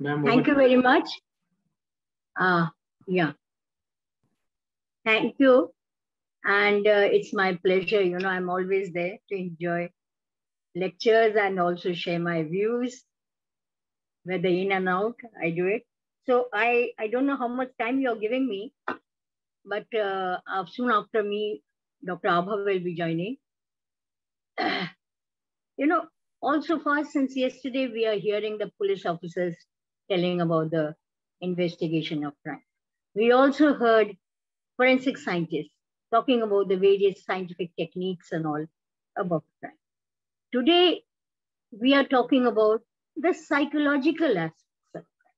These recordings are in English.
Ma'am, Thank you very much. Uh, yeah. Thank you. And uh, it's my pleasure. You know, I'm always there to enjoy lectures and also share my views, whether in and out, I do it. So I, I don't know how much time you're giving me, but uh, uh, soon after me, Dr. Abha will be joining. you know, also for since yesterday we are hearing the police officers telling about the investigation of crime. We also heard forensic scientists talking about the various scientific techniques and all about crime. Today, we are talking about the psychological aspects of crime.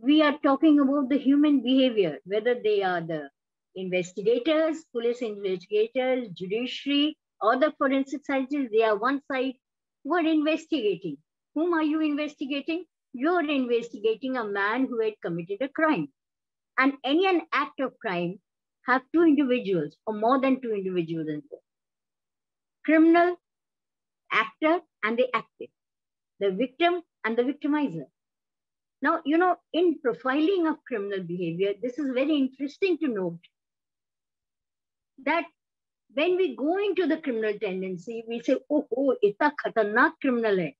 We are talking about the human behavior, whether they are the investigators, police investigators, judiciary, or the forensic scientists, they are one side who are investigating. Whom are you investigating? You're investigating a man who had committed a crime. And any an act of crime have two individuals or more than two individuals in there. Criminal, actor, and the active. The victim and the victimizer. Now, you know, in profiling of criminal behavior, this is very interesting to note that when we go into the criminal tendency, we say, oh, oh, itna khatarnak criminal hai.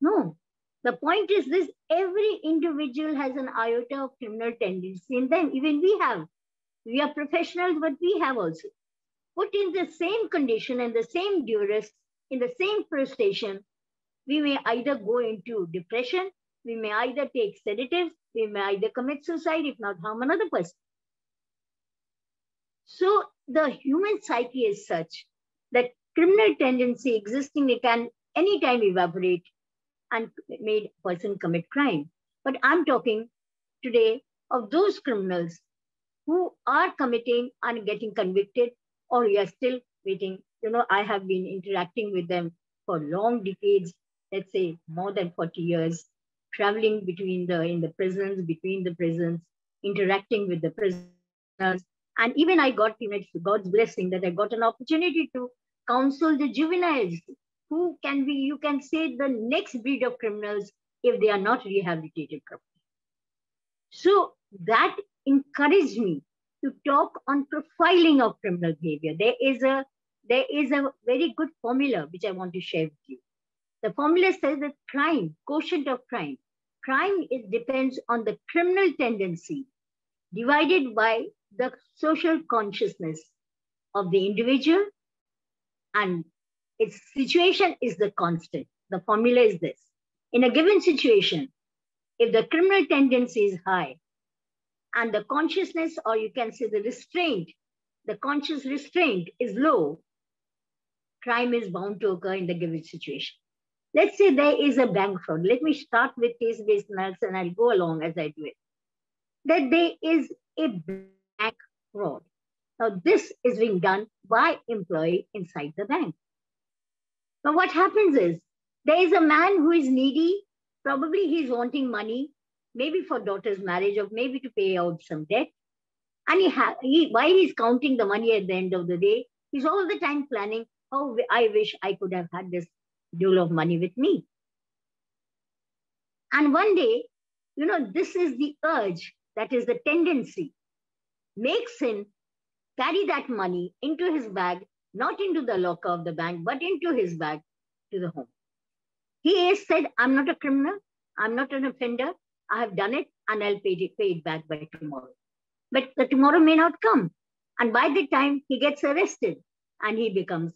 No, the point is this, every individual has an iota of criminal tendency in them. Even we have. We are professionals, but we have also. Put in the same condition and the same duress, in the same frustration, we may either go into depression, we may either take sedatives, we may either commit suicide, if not harm another person. So the human psyche is such that criminal tendency existing it can anytime evaporate and made person commit crime. But I'm talking today of those criminals who are committing and getting convicted or we are still waiting. You know, I have been interacting with them for long decades, let's say more than 40 years, traveling between the in the prisons, between the prisons, interacting with the prisoners. And even I got, you know, God's blessing that I got an opportunity to counsel the juveniles who can be, you can say, the next breed of criminals if they are not rehabilitated properly. So that encouraged me to talk on profiling of criminal behavior. There is a there is a very good formula which I want to share with you. The formula says that crime, quotient of crime, crime is depends on the criminal tendency divided by the social consciousness of the individual and its situation is the constant. The formula is this. In a given situation, if the criminal tendency is high and the consciousness, or you can say the restraint, the conscious restraint is low, crime is bound to occur in the given situation. Let's say there is a bank fraud. Let me start with case-based analysis and I'll go along as I do it. That there is a bank fraud. Now this is being done by employee inside the bank. Now, what happens is there is a man who is needy. Probably he's wanting money, maybe for daughter's marriage or maybe to pay out some debt. And he, ha- he while he's counting the money at the end of the day, he's all the time planning, oh, I wish I could have had this deal of money with me. And one day, you know, this is the urge, that is the tendency, makes him carry that money into his bag not into the locker of the bank, but into his bag to the home. He has said, I'm not a criminal, I'm not an offender, I have done it and I'll pay it, pay it back by tomorrow. But the tomorrow may not come. And by the time he gets arrested and he becomes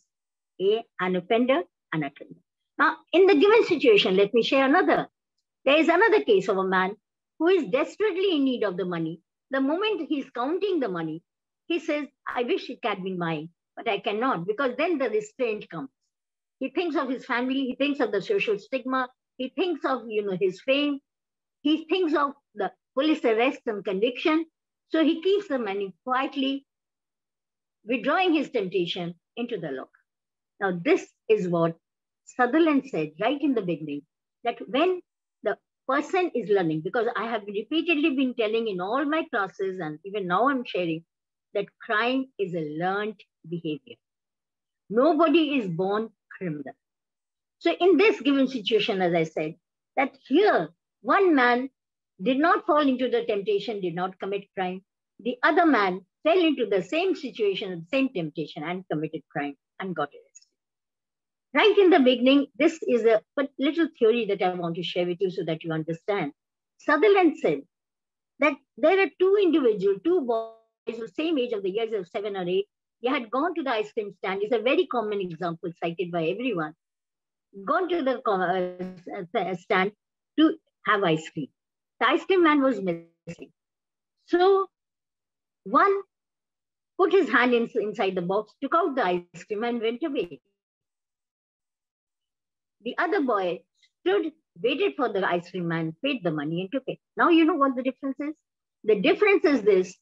a, an offender and a criminal. Now, in the given situation, let me share another. There is another case of a man who is desperately in need of the money. The moment he's counting the money, he says, I wish it had been mine but I cannot because then the restraint comes. He thinks of his family, he thinks of the social stigma, he thinks of you know his fame, he thinks of the police arrest and conviction. So he keeps the money quietly, withdrawing his temptation into the lock. Now, this is what Sutherland said right in the beginning that when the person is learning, because I have repeatedly been telling in all my classes, and even now I'm sharing that crime is a learned behavior. Nobody is born criminal. So in this given situation, as I said, that here One man did not fall into the temptation, did not commit crime. The other man fell into the same situation, the same temptation, and committed crime and got arrested. Right in the beginning, this is a little theory that I want to share with you so that you understand. Sutherland said that there are two individuals, two boys of same age of the years of seven or eight. They had gone to the ice cream stand. It's a very common example cited by everyone. Gone to the uh, uh, stand to have ice cream. The ice cream man was missing. So one put his hand in, inside the box, took out the ice cream and went away. The other boy stood waited for the ice cream man, paid the money, and took it. Now you know what the difference is? The difference is this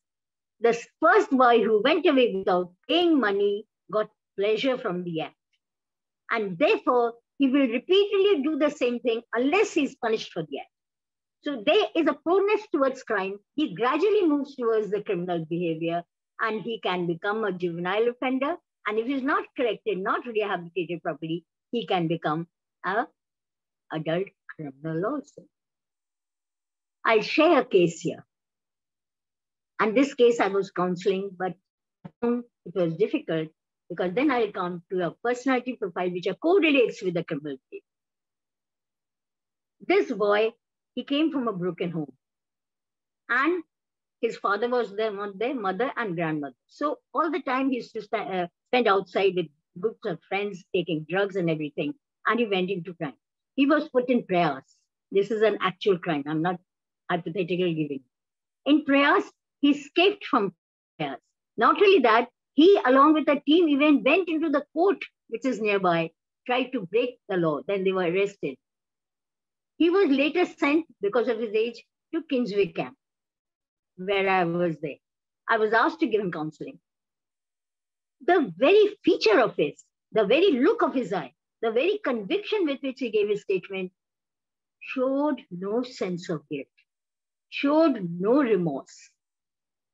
the first boy who went away without paying money got pleasure from the act. And therefore, he will repeatedly do the same thing unless he's punished for the act. So there is a proneness towards crime. He gradually moves towards the criminal behavior and he can become a juvenile offender. And if he's not corrected, not rehabilitated properly, he can become a adult criminal also. I'll share a case here. And this case I was counseling, but it was difficult because then I'll come to a personality profile which correlates with the criminal. This boy, he came from a broken home. And his father was there, their mother and grandmother. So all the time he used to st- uh, spend outside with groups of friends, taking drugs and everything. And he went into crime. He was put in prayers. This is an actual crime. I'm not hypothetically giving. In prayers, he escaped from prayers. Not only that, he, along with a team, even went into the court, which is nearby, tried to break the law. Then they were arrested. He was later sent, because of his age, to Kingsway camp, where I was there. I was asked to give him counseling. The very feature of his, the very look of his eye, the very conviction with which he gave his statement showed no sense of guilt, showed no remorse.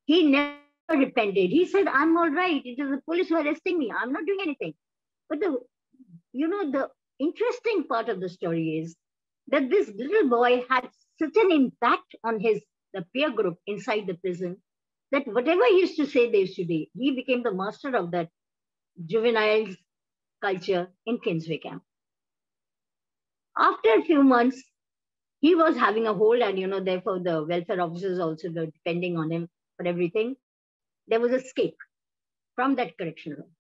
He never repented. He said, I'm all right. It is the police who are arresting me. I'm not doing anything. But the, you know, the interesting part of the story is that this little boy had such an impact on his the peer group inside the prison that whatever he used to say they used to do, he became the master of that juveniles culture in Kingsway Camp. After a few months, he was having a hold, and you know, therefore the welfare officers also were depending on him for everything. There was escape from that correctional room.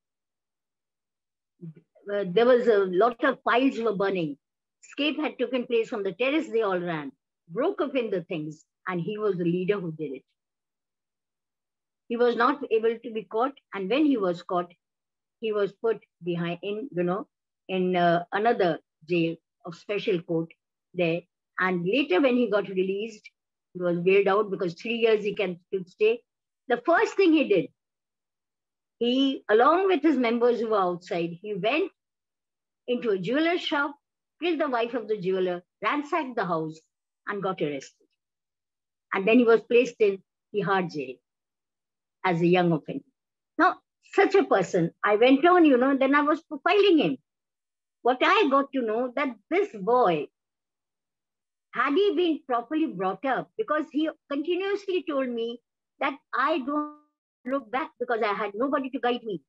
Uh, there was a lot of piles were burning. Escape had taken place from the terrace. They all ran, broke up in the things, and he was the leader who did it. He was not able to be caught, and when he was caught, he was put behind in, you know, in uh, another jail of special court there. And later when he got released, he was bailed out because three years he can stay. The first thing he did, he, along with his members who were outside, he went into a jeweler's shop, killed the wife of the jeweler, ransacked the house, and got arrested. And then he was placed in Tihar jail as a young offender. Now, such a person. I went on, you know, then I was profiling him. What I got to know that this boy, had he been properly brought up, because he continuously told me that I don't look back because I had nobody to guide me.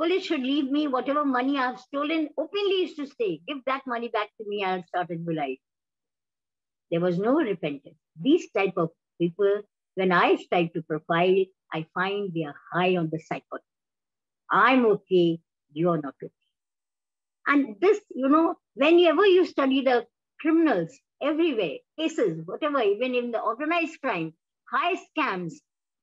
Police should leave me whatever money I've stolen openly used to say, give that money back to me, I'll start a new life. There was no repentance. These type of people, when I try to profile, I find they are high on the psychotic. I'm okay, you're not okay. And this, you know, whenever you study the criminals everywhere, cases, whatever, even in the organized crime, high scams,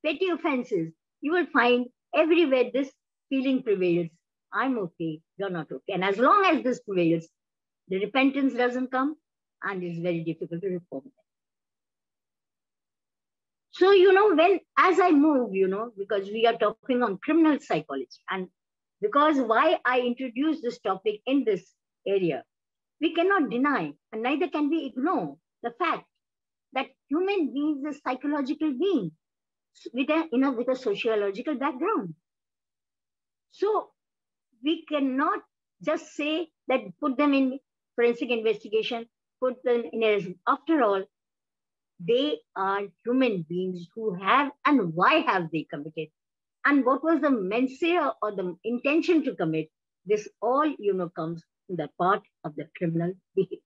petty offenses, you will find everywhere this feeling prevails. I'm okay, you're not okay. And as long as this prevails, the repentance doesn't come and it's very difficult to reform. So, you know, when as I move, you know, because we are talking on criminal psychology, and because why I introduced this topic in this area, we cannot deny, and neither can we ignore the fact that human beings are psychological beings with a, you know, with a sociological background. So we cannot just say that put them in forensic investigation put them in a, after all, they are human beings who have, and why have they committed? And what was the mens rea or the intention to commit? This all, you know, comes in the part of the criminal behavior.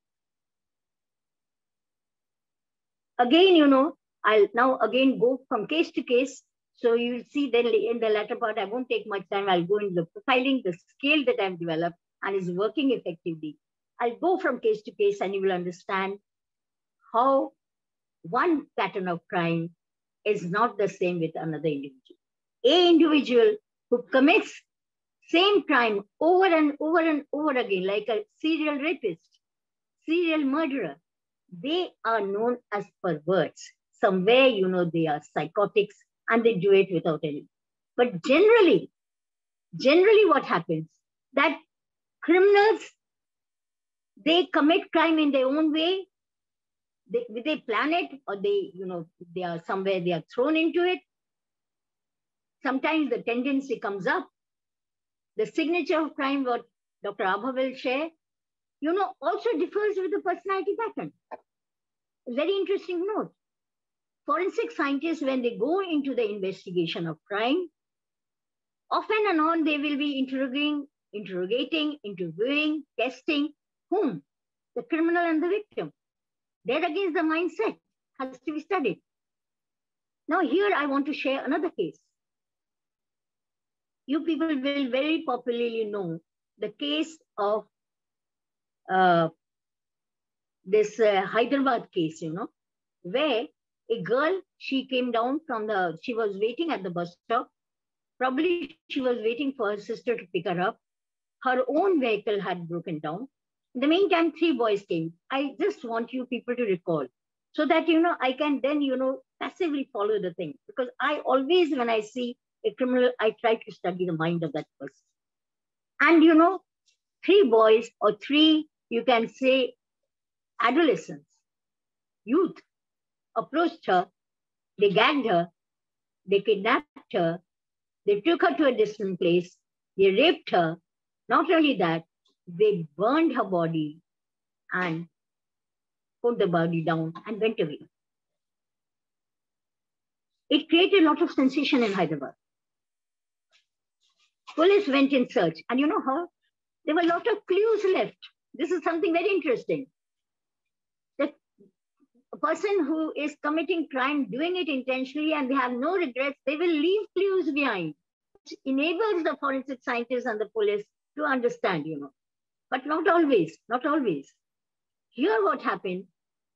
Again, you know, I'll now again go from case to case. So you'll see then in the latter part, I won't take much time. I'll go into the profiling, the scale that I've developed and is working effectively. I'll go from case to case and you will understand how one pattern of crime is not the same with another individual. A individual who commits same crime over and over and over again, like a serial rapist, serial murderer, they are known as perverts. Somewhere, you know, they are psychotics and they do it without any. But generally, generally what happens that criminals, they commit crime in their own way. They, they plan it or they, you know, they are somewhere they are thrown into it. Sometimes the tendency comes up. The signature of crime, what Dr. Abha will share, you know, also differs with the personality pattern. Very interesting note. Forensic scientists, when they go into the investigation of crime, often and on they will be interrogating, interrogating, interviewing, testing whom? The criminal and the victim. There against the mindset has to be studied. Now here I want to share another case. You people will very popularly know the case of uh, this uh, Hyderabad case, you know, where a girl, she came down from the, she was waiting at the bus stop. Probably she was waiting for her sister to pick her up. Her own vehicle had broken down. In the meantime, three boys came. I just want you people to recall so that, you know, I can then, you know, passively follow the thing. Because I always, when I see a criminal, I try to study the mind of that person. And, you know, three boys or three, you can say, adolescents, youth, approached her, they gagged her, they kidnapped her, they took her to a distant place, they raped her. Not only that, they burned her body and put the body down and went away. It created a lot of sensation in Hyderabad. Police went in search, and you know how? There were a lot of clues left. This is something very interesting a person who is committing crime, doing it intentionally, and they have no regrets, they will leave clues behind, which enables the forensic scientists and the police to understand, you know. But not always, not always. Here, what happened,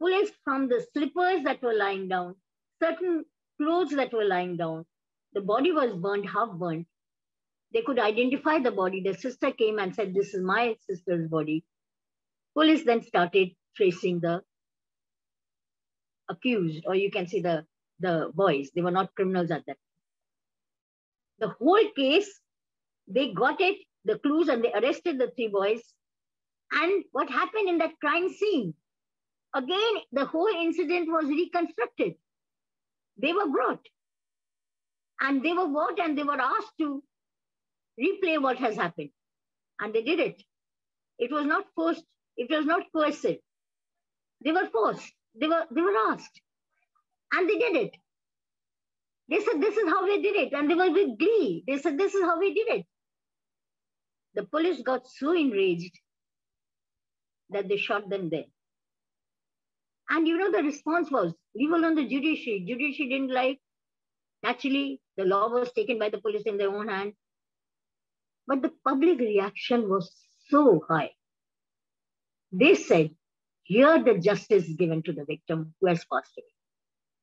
police from the slippers that were lying down, certain clothes that were lying down, the body was burned, half burnt. They could identify the body. The sister came and said, This is my sister's body. Police then started tracing the accused, or you can say the, the boys. They were not criminals at that time. The whole case, they got it, the clues, and they arrested the three boys. And what happened in that crime scene? Again, the whole incident was reconstructed. They were brought. And they were brought and they were asked to replay what has happened. And they did it. It was not forced, it was not coercive. They were forced. They were, they were asked. And they did it. They said, this is how we did it. And they were with glee. They said, this is how we did it. The police got so enraged that they shot them dead. And you know, the response was, leave alone the judiciary. Judiciary didn't like. Naturally, the law was taken by the police in their own hand. But the public reaction was so high. They said, here, the justice is given to the victim who has passed away.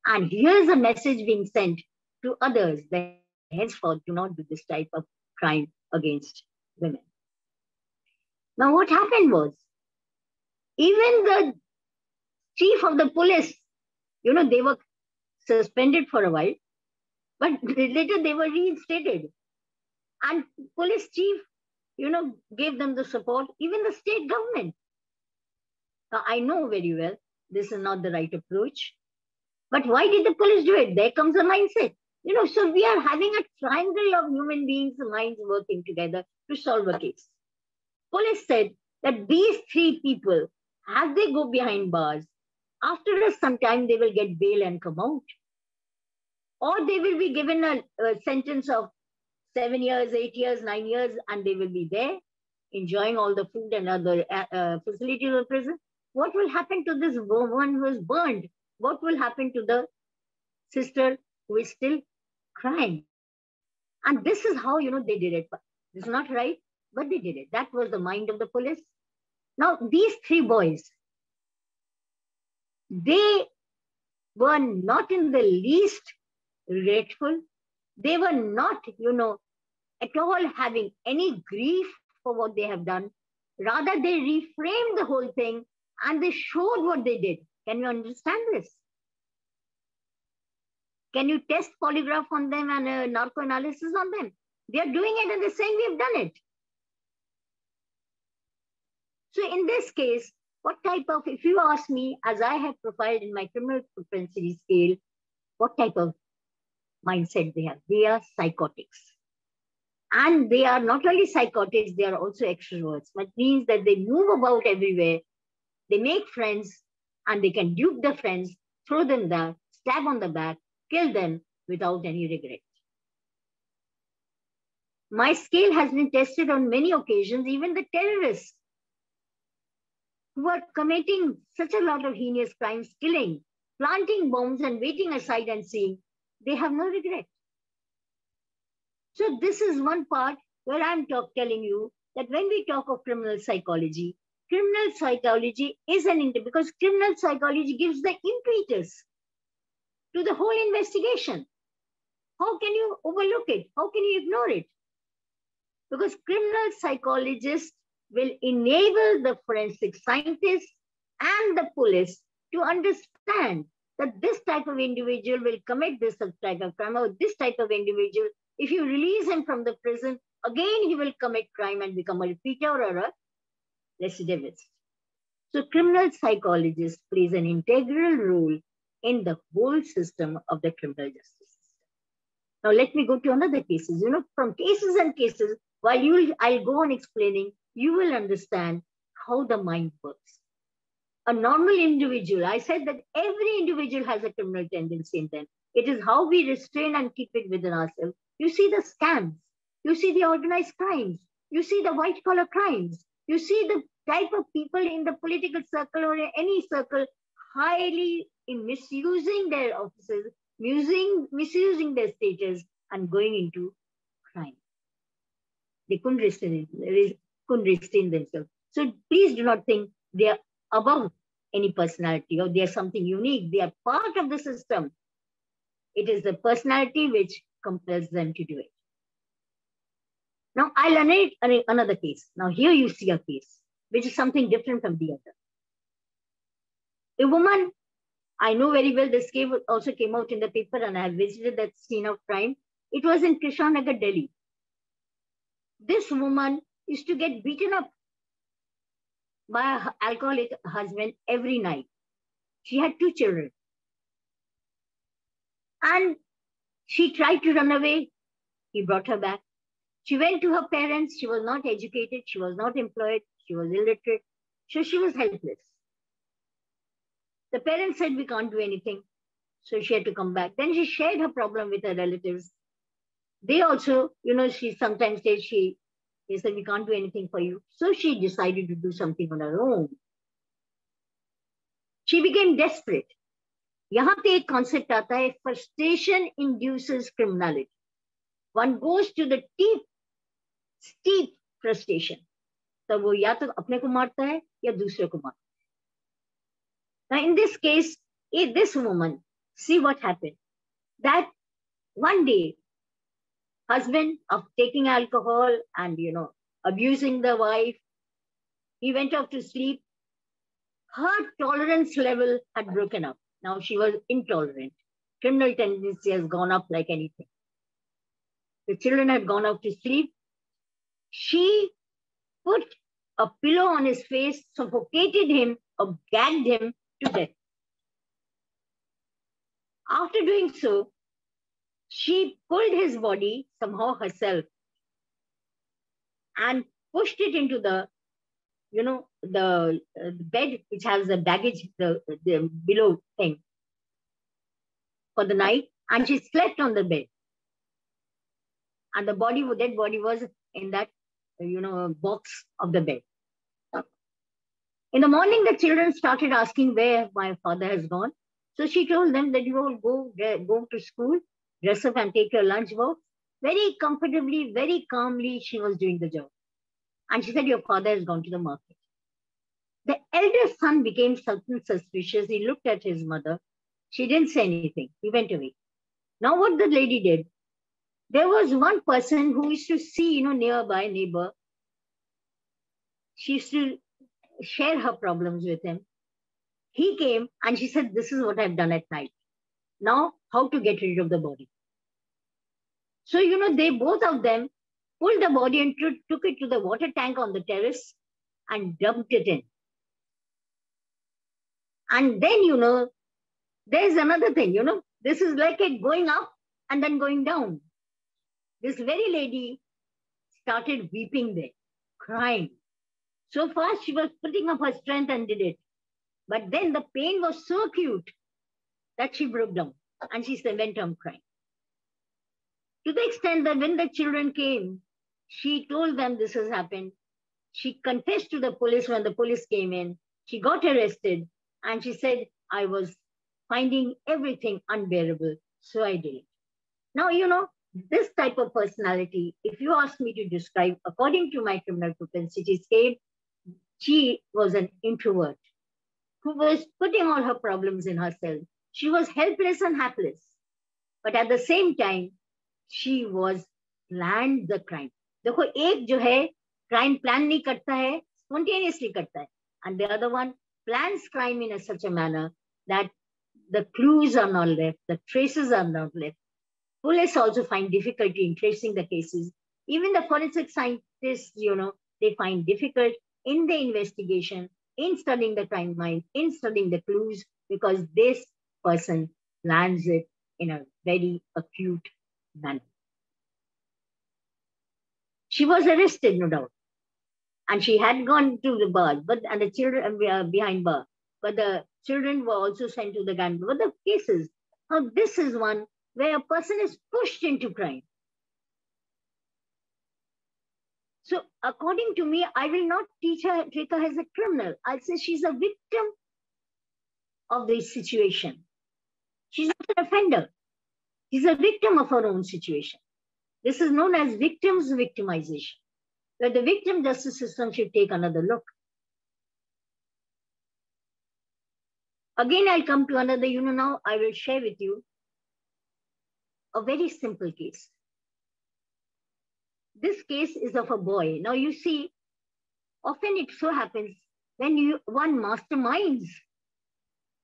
And here's a message being sent to others that henceforth do not do this type of crime against women. Now, what happened was, even the chief of the police, you know, they were suspended for a while, but later they were reinstated. And police chief, you know, gave them the support, even the state government now, I know very well this is not the right approach. But why did the police do it? There comes a mindset. You know, so we are having a triangle of human beings' minds working together to solve a case. Police said that these three people as they go behind bars, after some time they will get bail and come out. Or they will be given a, a sentence of seven years, eight years, nine years, and they will be there enjoying all the food and other uh, uh facilities of prison. What will happen to this woman who is burned? What will happen to the sister who is still crying? And this is how, you know, they did it. It's not right, but they did it. That was the mind of the police. Now, these three boys, they were not in the least grateful. They were not, you know, at all having any grief for what they have done. Rather, they reframed the whole thing and they showed what they did. Can you understand this? Can you test polygraph on them and uh, a narco analysis on them? They are doing it and they're saying we've done it. So in this case, what type of, if you ask me, as I have profiled in my criminal propensity scale, what type of mindset they have? They are psychotics. And they are not only psychotics, they are also extroverts, which means that they move about everywhere, they make friends, and they can dupe the friends, throw them down, stab on the back, kill them without any regret. My scale has been tested on many occasions, even the terrorists who are committing such a lot of heinous crimes, killing, planting bombs and waiting aside and seeing, they have no regret. So this is one part where I'm talk, telling you that when we talk of criminal psychology, criminal psychology is an because criminal psychology gives the impetus to the whole investigation. How can you overlook it? How can you ignore it? Because criminal psychologists will enable the forensic scientists and the police to understand that this type of individual will commit this type of crime or this type of individual if you release him from the prison, again he will commit crime and become a repeater or a recidivist. So criminal psychologist plays an integral role in the whole system of the criminal justice system. Now let me go to another cases. You know, from cases and cases, while you I'll go on explaining, you will understand how the mind works. A normal individual, I said that every individual has a criminal tendency in them. It is how we restrain and keep it within ourselves you see the scams. You see the organized crimes. You see the white collar crimes. You see the type of people in the political circle or any circle highly in misusing their offices, misusing, misusing their status and going into crime. They couldn't restrain, couldn't restrain themselves. So please do not think they are above any personality or they are something unique. They are part of the system. It is the personality which compels them to do it. Now I'll narrate another case. Now here you see a case, which is something different from the other. A woman, I know very well this case also came out in the paper and I have visited that scene of crime. It was in Krishnanagar, Delhi. This woman used to get beaten up by her alcoholic husband every night. She had two children. And she tried to run away. He brought her back. She went to her parents. She was not educated. She was not employed. She was illiterate. So she was helpless. The parents said, We can't do anything. So she had to come back. Then she shared her problem with her relatives. They also, you know, she sometimes said she, they said, We can't do anything for you. So she decided to do something on her own. She became desperate. यहाँ पे एक concept आता है frustration induces criminality one goes to deep steep frustration तो वो या तो अपने को मारता है या दूसरे को मारता है। In this case a this woman see what happen that one day husband of taking alcohol and you know abusing the wife event of to sleep her tolerance level had broken up now she was intolerant. Criminal tendency has gone up like anything. The children had gone off to sleep. She put a pillow on his face, suffocated him, or gagged him to death. After doing so, she pulled his body somehow herself and pushed it into the you know, the, uh, the bed which has the baggage, the, the below thing for the night, and she slept on the bed. And the body, dead body was in that, you know, box of the bed. In the morning, the children started asking where my father has gone. So she told them that you all go, go to school, dress up and take your lunch box. Very comfortably, very calmly, she was doing the job. And she said, Your father has gone to the market. The eldest son became certain suspicious. He looked at his mother. She didn't say anything. He went away. Now, what the lady did, there was one person who used to see, you know, nearby neighbor. She used to share her problems with him. He came and she said, This is what I've done at night. Now, how to get rid of the body? So, you know, they both of them pulled the body and took it to the water tank on the terrace and dumped it in. And then, you know, there's another thing, you know, this is like it going up and then going down. This very lady started weeping there, crying. So fast she was putting up her strength and did it. But then the pain was so acute that she broke down and she went on crying. To the extent that when the children came, she told them this has happened. She confessed to the police when the police came in. She got arrested and she said, I was finding everything unbearable. So I did it. Now, you know, this type of personality, if you ask me to describe, according to my criminal propensity scale, she was an introvert who was putting all her problems in herself. She was helpless and hapless. But at the same time, she was planned the crime. देखो, एक जो है crime plan नहीं करता है spontaneously करता है। And the other one plan crime in such a manner that the clues are not left the traces are not left police also find difficulty in tracing the cases even the forensic scientist you know they find difficult in the investigation in studying the crime mind in studying the clues because this person plan it in a very acute manner She was arrested, no doubt. And she had gone to the bar, but and the children uh, behind bar. But the children were also sent to the gun. But the cases, now this is one where a person is pushed into crime. So according to me, I will not teach her, treat her as a criminal. I'll say she's a victim of this situation. She's not an offender. She's a victim of her own situation. This is known as victim's victimization, where the victim justice system should take another look. Again, I'll come to another, you know, now I will share with you a very simple case. This case is of a boy. Now you see, often it so happens when you one masterminds,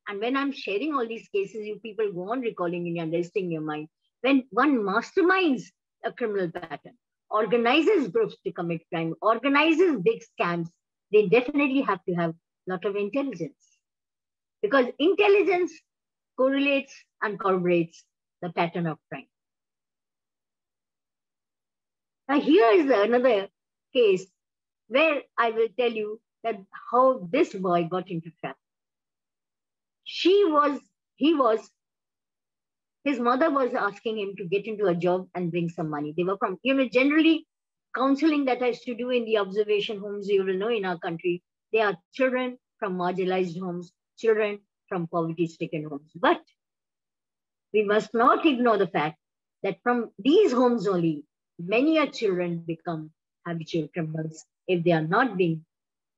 and when I'm sharing all these cases, you people go on recalling in your listing your mind. When one masterminds a criminal pattern, organizes groups to commit crime, organizes big scams, they definitely have to have a lot of intelligence. Because intelligence correlates and corroborates the pattern of crime. Now here is another case where I will tell you that how this boy got into trap. She was, he was his mother was asking him to get into a job and bring some money. They were from, you know, generally counseling that has to do in the observation homes, you will know in our country, they are children from marginalized homes, children from poverty stricken homes. But we must not ignore the fact that from these homes only, many a children become habitual criminals if they are not being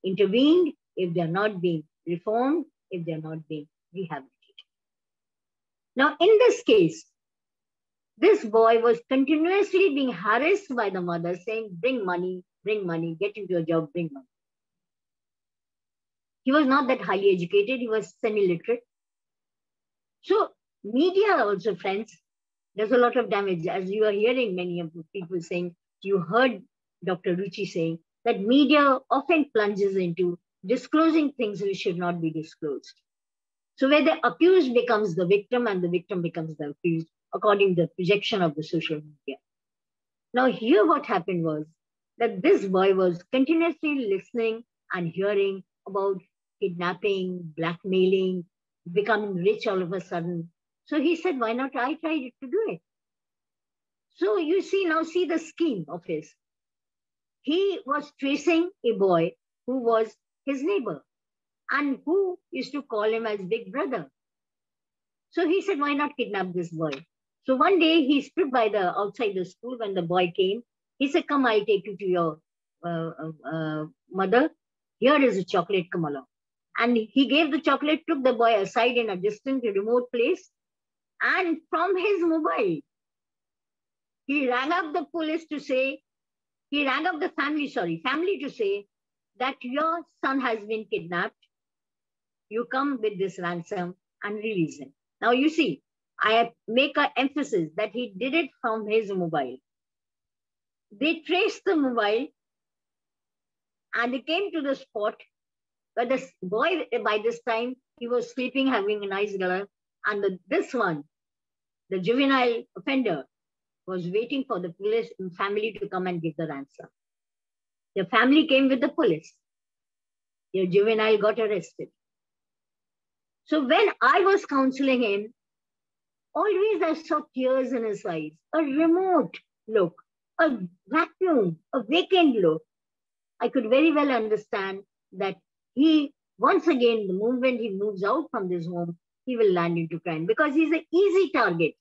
intervened, if they are not being reformed, if they are not being rehabilitated. Now, in this case, this boy was continuously being harassed by the mother saying, bring money, bring money, get into a job, bring money. He was not that highly educated, he was semi-literate. So media also, friends, there's a lot of damage. As you are hearing many of the people saying, you heard Dr. Ruchi saying that media often plunges into disclosing things which should not be disclosed. So where the accused becomes the victim and the victim becomes the accused according to the projection of the social media. Now here what happened was that this boy was continuously listening and hearing about kidnapping, blackmailing, becoming rich all of a sudden. So he said, why not I try to do it? So you see, now see the scheme of his. He was tracing a boy who was his neighbor and who used to call him as big brother. So he said, why not kidnap this boy? So one day he stood by the outside the school when the boy came. He said, come, I'll take you to your uh, uh, uh mother. Here is a chocolate, come along. And he gave the chocolate, took the boy aside in a distant, remote place. And from his mobile, he rang up the police to say, he rang up the family, sorry, family to say that your son has been kidnapped. You come with this ransom and release him. Now you see, I make an emphasis that he did it from his mobile. They traced the mobile and they came to the spot where the boy, by this time, he was sleeping, having a nice girl. And the, this one, the juvenile offender, was waiting for the police and family to come and give the ransom. The family came with the police. The juvenile got arrested. So when I was counseling him, always I saw tears in his eyes, a remote look, a vacuum, a vacant look. I could very well understand that he once again, the moment he moves out from this home, he will land into crime because he's an easy target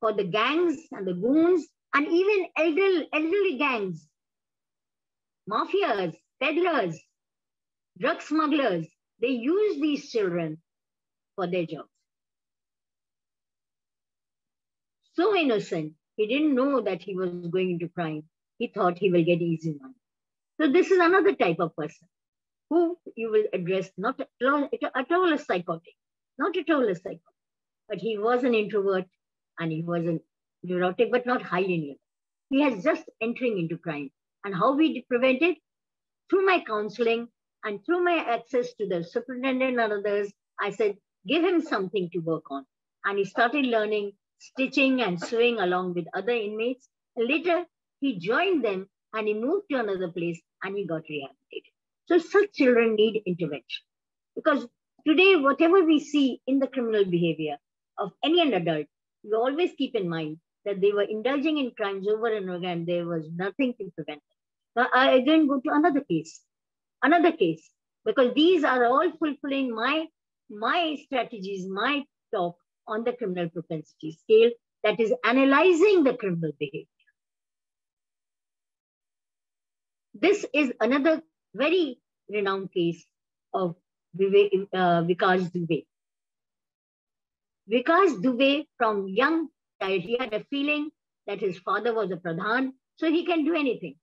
for the gangs and the goons and even elderly, elderly gangs, mafias, peddlers, drug smugglers. They use these children for their jobs. So innocent, he didn't know that he was going into crime. He thought he will get easy money. So this is another type of person who you will address not at all, at all a psychotic, not at all a psychotic, but he was an introvert and he was a neurotic, but not highly neurotic. He has just entering into crime. And how we prevent it? Through my counseling and through my access to the superintendent and others, I said, give him something to work on. And he started learning stitching and sewing along with other inmates. Later, he joined them and he moved to another place and he got rehabilitated. So such children need intervention. Because today, whatever we see in the criminal behavior of any adult, we always keep in mind that they were indulging in crimes over and over again. There was nothing to prevent them. Now, I again go to another case, another case, because these are all fulfilling my, my strategies, my talk on the criminal propensity scale that is analyzing the criminal behavior. This is another very renowned case of Vive, uh, Vikas Dubey. Vikas Dubey, from young child, he had a feeling that his father was a pradhan, so he can do anything.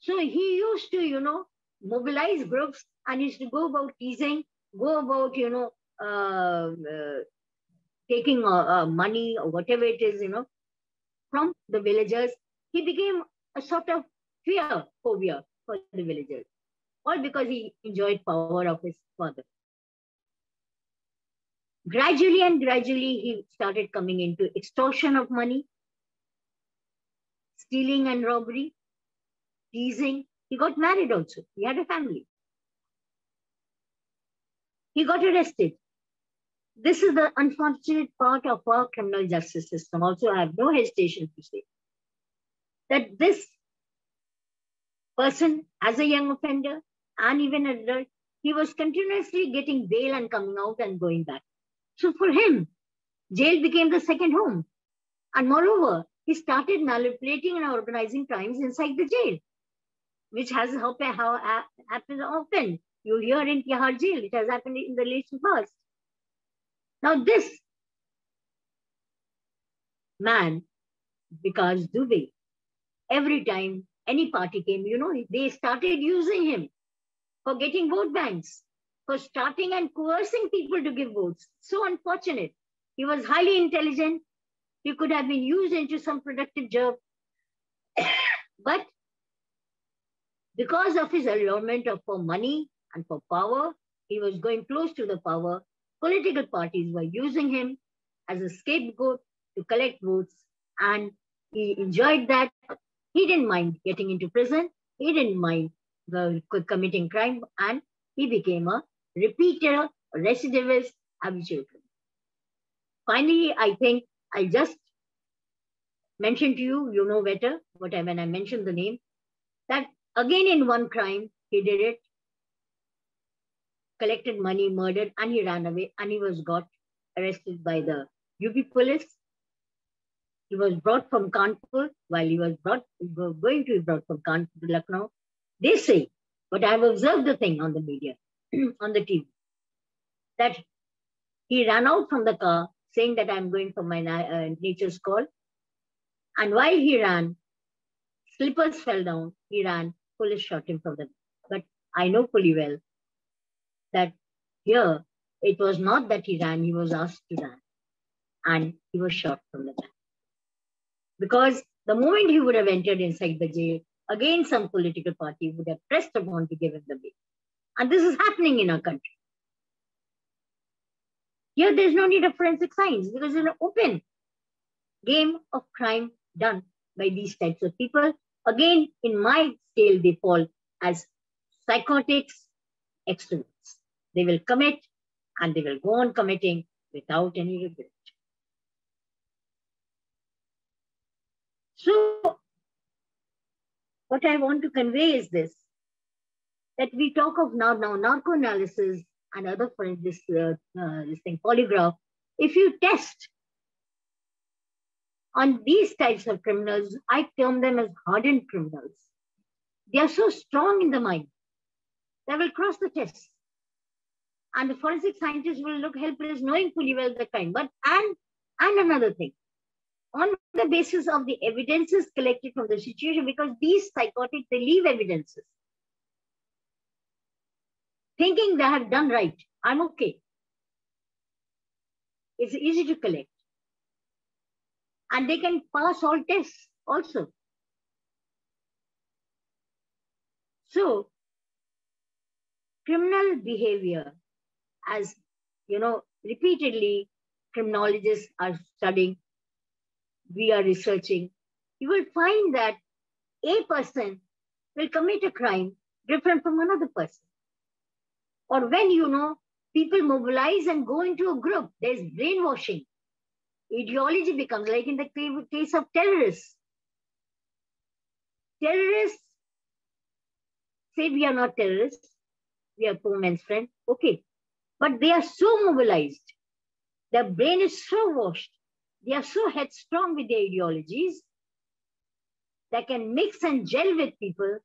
So he used to, you know, mobilize groups and used to go about teasing, go about, you know, uh, uh, taking uh, uh money or whatever it is, you know, from the villagers. He became a sort of fear phobia for the villagers, all because he enjoyed power of his father. Gradually and gradually, he started coming into extortion of money, stealing and robbery, teasing. He got married also. He had a family. He got arrested. This is the unfortunate part of our criminal justice system. Also, I have no hesitation to say that this person as a young offender and even adult, he was continuously getting bail and coming out and going back. So for him, jail became the second home. And moreover, he started manipulating and organizing crimes inside the jail, which has happened often. You hear in Tihar jail, it has happened in the recent past. Now this man, because Dubey, every time any party came, you know, they started using him for getting vote banks, for starting and coercing people to give votes. So unfortunate. He was highly intelligent. He could have been used into some productive job. but because of his allurement of for money and for power, he was going close to the power. Political parties were using him as a scapegoat to collect votes, and he enjoyed that he didn't mind getting into prison. He didn't mind uh, committing crime and he became a repeater, a recidivist, habitual Finally, I think I just mentioned to you, you know better, I, when I mentioned the name, that again in one crime, he did it, collected money, murdered, and he ran away, and he was got arrested by the UP police. He was brought from Kanpur while he was brought going to be brought from Kanpur to Lucknow. They say, but I've observed the thing on the media, on the TV, that he ran out from the car saying that I'm going for my uh, nature's call. And while he ran, slippers fell down. He ran. Police shot him from the. But I know fully well that here it was not that he ran, he was asked to run. And he was shot from the back. Because the moment he would have entered inside the jail, again some political party would have pressed upon to give him the bail. And this is happening in our country. Here, there's no need of forensic science because it's an open game of crime done by these types of people. Again, in my scale, they fall as psychotics, extremists. They will commit and they will go on committing without any regret. So, what I want to convey is this that we talk of now, now narco analysis and other this, uh, uh, this thing, polygraph. If you test on these types of criminals, I term them as hardened criminals. They are so strong in the mind, they will cross the test and the forensic scientists will look helpless knowing fully well the crime. But and and another thing, on the basis of the evidences collected from the situation, because these psychotic they leave evidences, thinking they have done right. I'm okay. It's easy to collect. And they can pass all tests also. So, criminal behavior as you know, repeatedly criminologists are studying, we are researching, you will find that a person will commit a crime different from another person. Or when you know people mobilize and go into a group, there's brainwashing. Ideology becomes like in the case of terrorists. Terrorists say we are not terrorists, we are poor man's friend. Okay, but they are so mobilized. Their brain is so washed. They are so headstrong with their ideologies that can mix and gel with people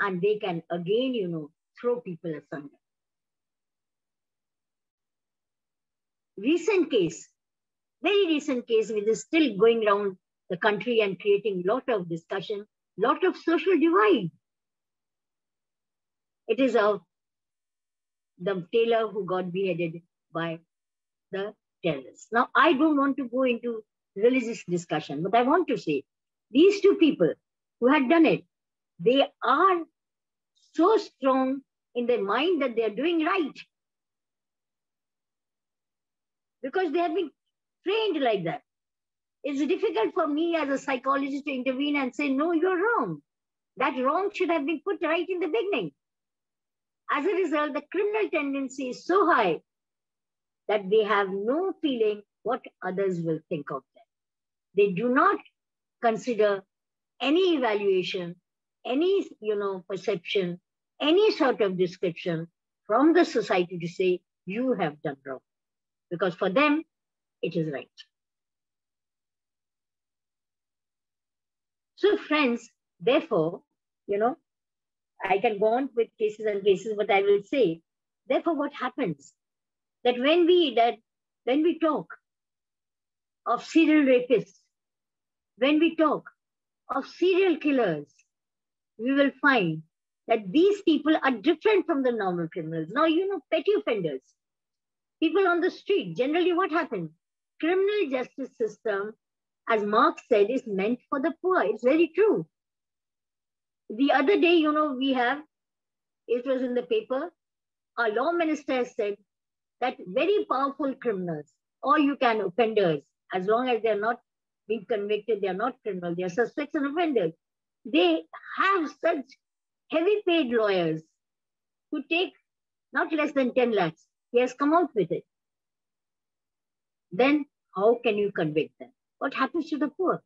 and they can again, you know, throw people asunder. Recent case, very recent case, which is still going around the country and creating a lot of discussion, lot of social divide. It is of the tailor who got beheaded by the terrorists. Now, I don't want to go into religious discussion, but I want to say these two people who had done it, they are so strong in their mind that they are doing right. Because they have been trained like that. It's difficult for me as a psychologist to intervene and say, no, you're wrong. That wrong should have been put right in the beginning. As a result, the criminal tendency is so high that they have no feeling what others will think of them. They do not consider any evaluation, any you know perception, any sort of description from the society to say you have done wrong, because for them it is right. So, friends, therefore, you know, I can go on with cases and cases, but I will say, therefore, what happens? That when we that when we talk of serial rapists, when we talk of serial killers, we will find that these people are different from the normal criminals. Now, you know, petty offenders, people on the street, generally what happens? Criminal justice system, as Marx said, is meant for the poor. It's very true the other day, you know, we have, it was in the paper, our law minister has said that very powerful criminals, or you can offenders, as long as they're not being convicted, they're not criminal, they're suspects and offenders. They have such heavy paid lawyers who take not less than 10 lakhs. He has come out with it. Then how can you convict them? What happens to the poor?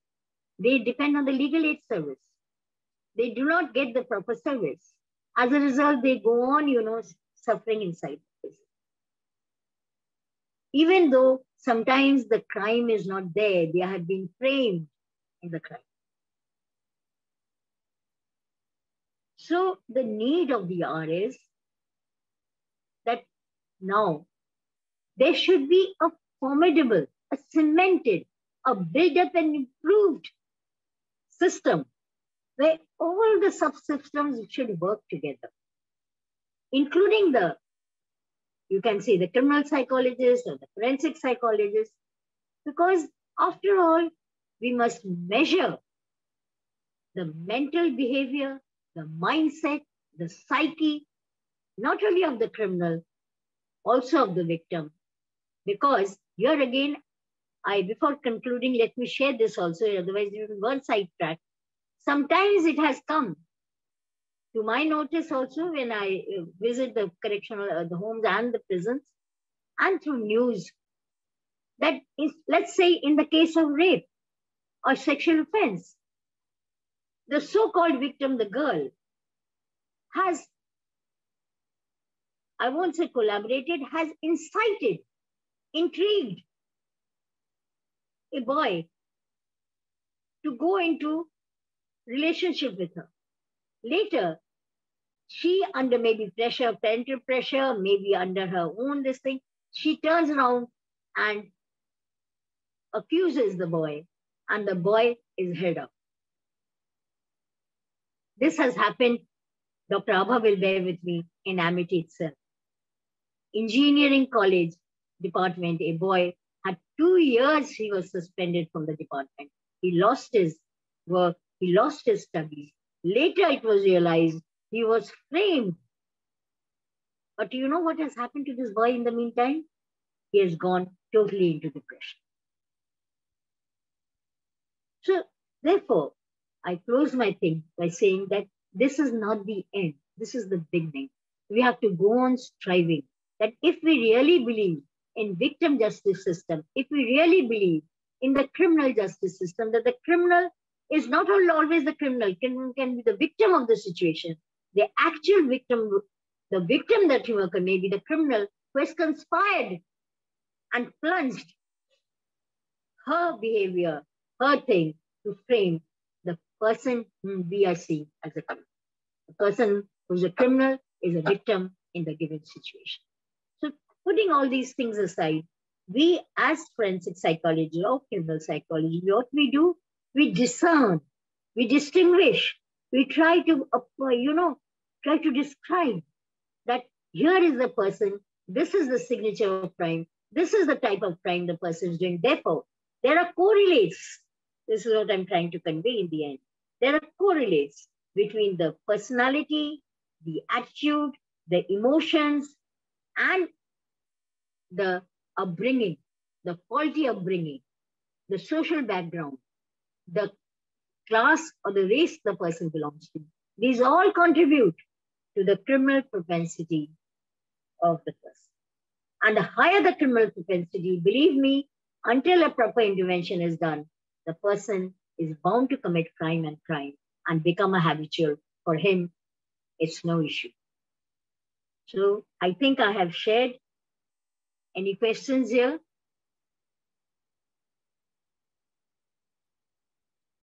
They depend on the legal aid service. They do not get the proper service. As a result, they go on, you know, suffering inside. Even though sometimes the crime is not there, they have been framed in the crime. So the need of the hour is that now there should be a formidable, a cemented, a built up and improved system where all the subsystems should work together, including the, you can say the criminal psychologist or the forensic psychologist, because after all, we must measure the mental behavior, the mindset, the psyche, not only of the criminal, also of the victim. Because here again, I before concluding, let me share this also, otherwise you will sidetrack. Sometimes it has come to my notice also when I uh, visit the correctional, uh, the homes and the prisons, and through news that is, let's say in the case of rape or sexual offense, the so-called victim, the girl, has, I won't say collaborated, has incited, intrigued a boy to go into relationship with her. Later, she under maybe pressure, parental pressure, maybe under her own this thing, she turns around and accuses the boy, and the boy is held up. This has happened, Dr. Abha will bear with me, in Amity itself. Engineering college department, a boy had two years he was suspended from the department. He lost his work he lost his studies. Later, it was realized he was framed. But do you know what has happened to this boy in the meantime? He has gone totally into depression. So, therefore, I close my thing by saying that this is not the end. This is the beginning. We have to go on striving that if we really believe in victim justice system, if we really believe in the criminal justice system, that the criminal is not always the criminal, can, can be the victim of the situation. The actual victim, the victim that you occur may be the criminal who has conspired and plunged her behavior, her thing to frame the person whom we are seeing as a criminal. The person who's a criminal is a victim in the given situation. Putting all these things aside, we as forensic psychology or criminal psychology, what we do we discern, we distinguish, we try to, uh, you know, try to describe that here is the person, this is the signature of crime, this is the type of crime the person is doing. Therefore, there are correlates. This is what I'm trying to convey in the end. There are correlates between the personality, the attitude, the emotions, and the upbringing, the quality upbringing, the social background, the class or the race the person belongs to. These all contribute to the criminal propensity of the person. And the higher the criminal propensity, believe me, until a proper intervention is done, the person is bound to commit crime and crime and become a habitual. For him, it's no issue. So I think I have shared. Any questions here?